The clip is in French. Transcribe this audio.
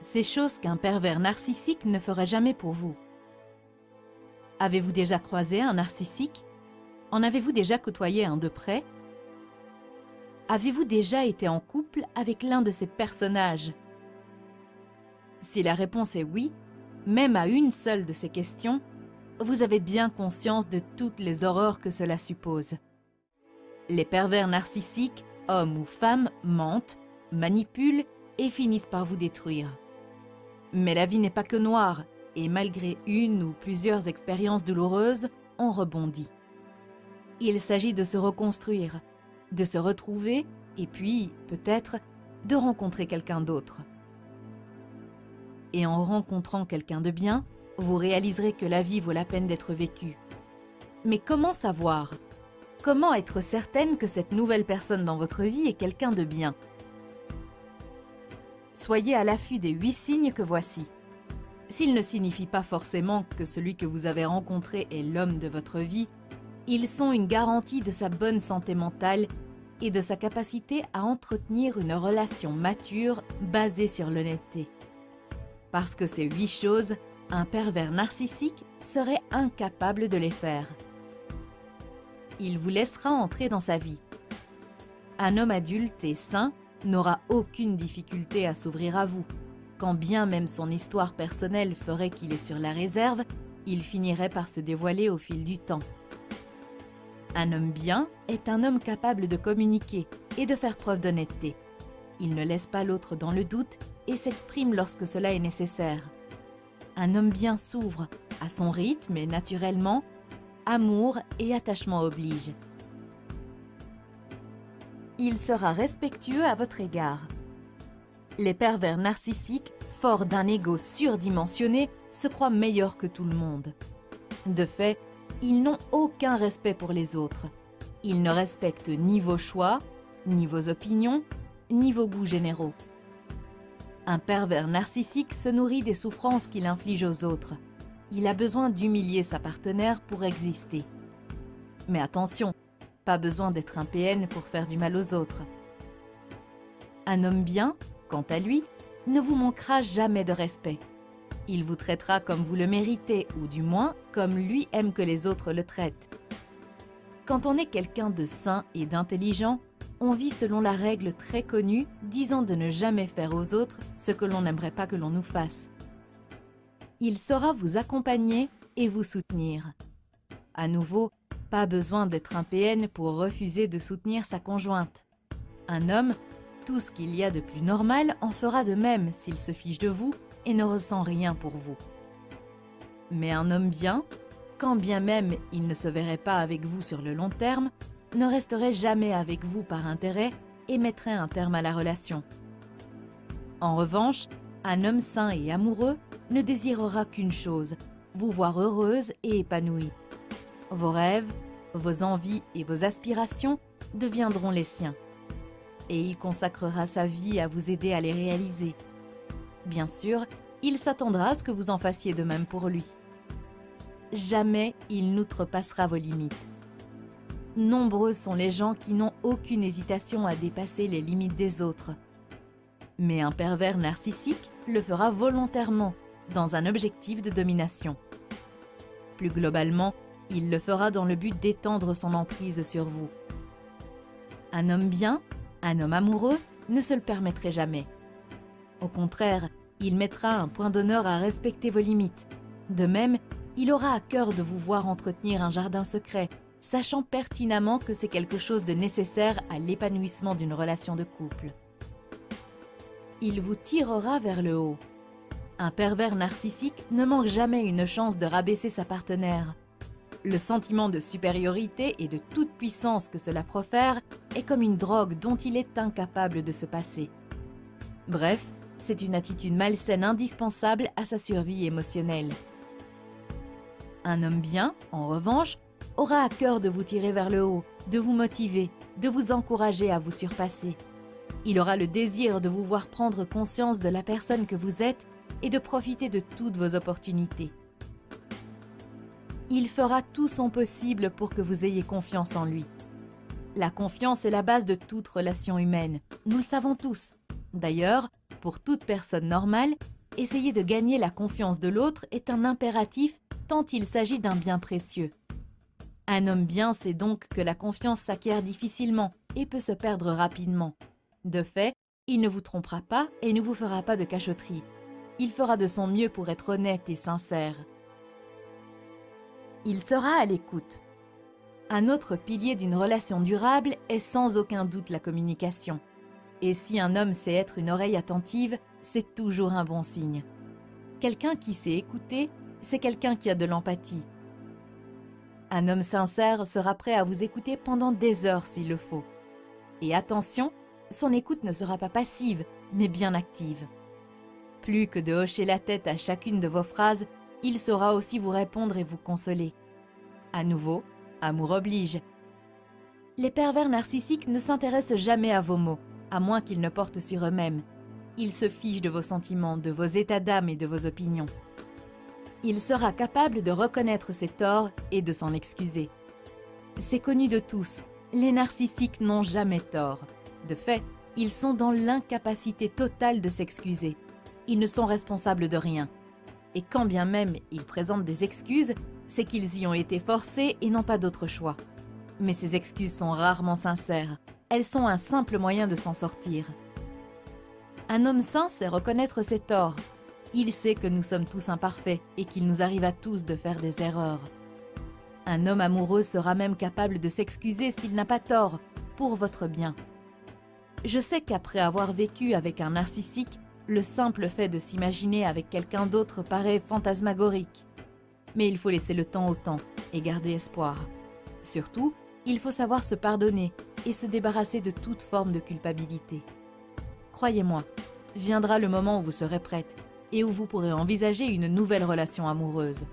ces choses qu'un pervers narcissique ne ferait jamais pour vous. Avez-vous déjà croisé un narcissique? En avez-vous déjà côtoyé un de près? Avez-vous déjà été en couple avec l'un de ces personnages? Si la réponse est oui, même à une seule de ces questions, vous avez bien conscience de toutes les horreurs que cela suppose. Les pervers narcissiques, hommes ou femmes, mentent, manipulent et finissent par vous détruire. Mais la vie n'est pas que noire, et malgré une ou plusieurs expériences douloureuses, on rebondit. Il s'agit de se reconstruire, de se retrouver et puis, peut-être, de rencontrer quelqu'un d'autre. Et en rencontrant quelqu'un de bien, vous réaliserez que la vie vaut la peine d'être vécue. Mais comment savoir? Comment être certaine que cette nouvelle personne dans votre vie est quelqu'un de bien? Soyez à l'affût des huit signes que voici. S'ils ne signifient pas forcément que celui que vous avez rencontré est l'homme de votre vie, ils sont une garantie de sa bonne santé mentale et de sa capacité à entretenir une relation mature basée sur l'honnêteté. Parce que ces huit choses, un pervers narcissique serait incapable de les faire. Il vous laissera entrer dans sa vie. Un homme adulte et sain n'aura aucune difficulté à s'ouvrir à vous. Quand bien même son histoire personnelle ferait qu'il est sur la réserve, il finirait par se dévoiler au fil du temps. Un homme bien est un homme capable de communiquer et de faire preuve d'honnêteté. Il ne laisse pas l'autre dans le doute et s'exprime lorsque cela est nécessaire. Un homme bien s'ouvre, à son rythme et naturellement, amour et attachement obligent il sera respectueux à votre égard. Les pervers narcissiques, forts d'un ego surdimensionné, se croient meilleurs que tout le monde. De fait, ils n'ont aucun respect pour les autres. Ils ne respectent ni vos choix, ni vos opinions, ni vos goûts généraux. Un pervers narcissique se nourrit des souffrances qu'il inflige aux autres. Il a besoin d'humilier sa partenaire pour exister. Mais attention, pas besoin d'être un PN pour faire du mal aux autres. Un homme bien, quant à lui, ne vous manquera jamais de respect. Il vous traitera comme vous le méritez, ou du moins comme lui aime que les autres le traitent. Quand on est quelqu'un de sain et d'intelligent, on vit selon la règle très connue disant de ne jamais faire aux autres ce que l'on n'aimerait pas que l'on nous fasse. Il saura vous accompagner et vous soutenir. À nouveau, pas besoin d'être un PN pour refuser de soutenir sa conjointe. Un homme, tout ce qu'il y a de plus normal, en fera de même s'il se fiche de vous et ne ressent rien pour vous. Mais un homme bien, quand bien même il ne se verrait pas avec vous sur le long terme, ne resterait jamais avec vous par intérêt et mettrait un terme à la relation. En revanche, un homme sain et amoureux ne désirera qu'une chose, vous voir heureuse et épanouie. Vos rêves, vos envies et vos aspirations deviendront les siens. Et il consacrera sa vie à vous aider à les réaliser. Bien sûr, il s'attendra à ce que vous en fassiez de même pour lui. Jamais il n'outrepassera vos limites. Nombreux sont les gens qui n'ont aucune hésitation à dépasser les limites des autres. Mais un pervers narcissique le fera volontairement, dans un objectif de domination. Plus globalement, il le fera dans le but d'étendre son emprise sur vous. Un homme bien, un homme amoureux, ne se le permettrait jamais. Au contraire, il mettra un point d'honneur à respecter vos limites. De même, il aura à cœur de vous voir entretenir un jardin secret, sachant pertinemment que c'est quelque chose de nécessaire à l'épanouissement d'une relation de couple. Il vous tirera vers le haut. Un pervers narcissique ne manque jamais une chance de rabaisser sa partenaire. Le sentiment de supériorité et de toute puissance que cela profère est comme une drogue dont il est incapable de se passer. Bref, c'est une attitude malsaine indispensable à sa survie émotionnelle. Un homme bien, en revanche, aura à cœur de vous tirer vers le haut, de vous motiver, de vous encourager à vous surpasser. Il aura le désir de vous voir prendre conscience de la personne que vous êtes et de profiter de toutes vos opportunités il fera tout son possible pour que vous ayez confiance en lui. La confiance est la base de toute relation humaine, nous le savons tous. D'ailleurs, Pour toute personne normale, essayer de gagner la confiance de l'autre est un impératif tant il s'agit d'un bien précieux. Un homme bien sait donc que la confiance s'acquiert difficilement et peut se perdre rapidement. De fait, il ne vous trompera pas et ne vous fera pas de cachotterie. Il fera de son mieux pour être honnête et sincère. Il sera à l'écoute. Un autre pilier d'une relation durable est sans aucun doute la communication. Et si un homme sait être une oreille attentive, c'est toujours un bon signe. Quelqu'un qui sait écouter, c'est quelqu'un qui a de l'empathie. Un homme sincère sera prêt à vous écouter pendant des heures s'il le faut. Et attention, son écoute ne sera pas passive, mais bien active. Plus que de hocher la tête à chacune de vos phrases, il saura aussi vous répondre et vous consoler. À nouveau, amour oblige. Les pervers narcissiques ne s'intéressent jamais à vos mots, à moins qu'ils ne portent sur eux-mêmes. Ils se fichent de vos sentiments, de vos états d'âme et de vos opinions. Il sera capable de reconnaître ses torts et de s'en excuser. C'est connu de tous, les narcissiques n'ont jamais tort. De fait, ils sont dans l'incapacité totale de s'excuser. Ils ne sont responsables de rien. Et quand bien même ils présentent des excuses, c'est qu'ils y ont été forcés et n'ont pas d'autre choix. Mais ces excuses sont rarement sincères. Elles sont un simple moyen de s'en sortir. Un homme sain sait reconnaître ses torts. Il sait que nous sommes tous imparfaits et qu'il nous arrive à tous de faire des erreurs. Un homme amoureux sera même capable de s'excuser s'il n'a pas tort, pour votre bien. Je sais qu'après avoir vécu avec un narcissique, le simple fait de s'imaginer avec quelqu'un d'autre paraît fantasmagorique. Mais il faut laisser le temps au temps et garder espoir. Surtout, il faut savoir se pardonner et se débarrasser de toute forme de culpabilité. Croyez-moi, viendra le moment où vous serez prête et où vous pourrez envisager une nouvelle relation amoureuse.